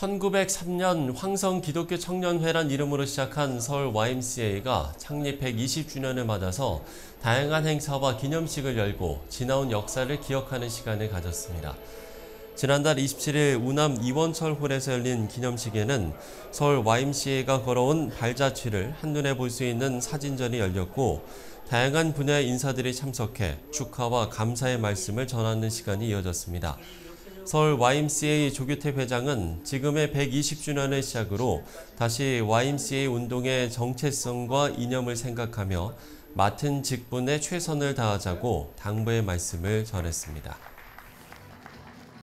1903년 황성 기독교 청년회란 이름으로 시작한 서울 YMCA가 창립 120주년을 맞아서 다양한 행사와 기념식을 열고 지나온 역사를 기억하는 시간을 가졌습니다. 지난달 27일 우남 이원철 홀에서 열린 기념식에는 서울 YMCA가 걸어온 발자취를 한눈에 볼 수 있는 사진전이 열렸고 다양한 분야의 인사들이 참석해 축하와 감사의 말씀을 전하는 시간이 이어졌습니다. 서울 YMCA 조규태 회장은 지금의 120주년을 시작으로 다시 YMCA 운동의 정체성과 이념을 생각하며 맡은 직분에 최선을 다하자고 당부의 말씀을 전했습니다.